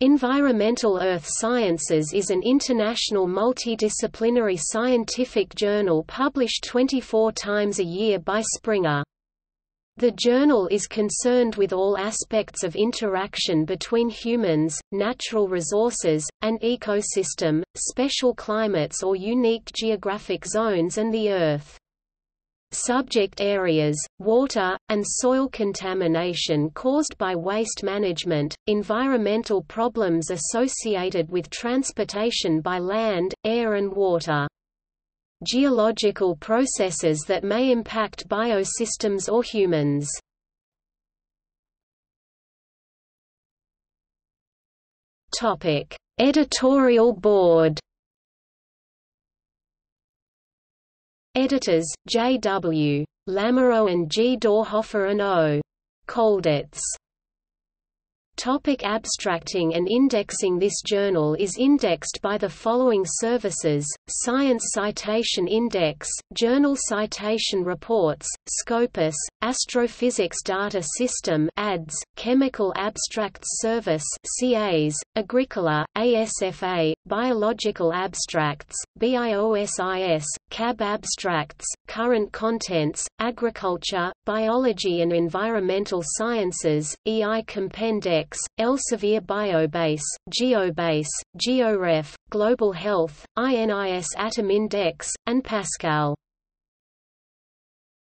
Environmental Earth Sciences is an international multidisciplinary scientific journal published 24 times a year by Springer. The journal is concerned with all aspects of interaction between humans, natural resources, and ecosystem, special climates or unique geographic zones and the Earth. Subject areas, water, and soil contamination caused by waste management, environmental problems associated with transportation by land, air and water. Geological processes that may impact biosystems or humans. Editorial board Editors, J. W. LaMoreaux and G. Dorhofer and O. Kolditz Topic abstracting and indexing This journal is indexed by the following services, Science Citation Index, Journal Citation Reports, Scopus, Astrophysics Data System ADS, Chemical Abstracts Service CAS, Agricola, ASFA, Biological Abstracts, BIOSIS, CAB Abstracts, Current Contents, Agriculture, Biology and Environmental Sciences, EI Compendex Elsevier Biobase, Geobase, GeoRef, Global Health, INIS Atom Index, and Pascal.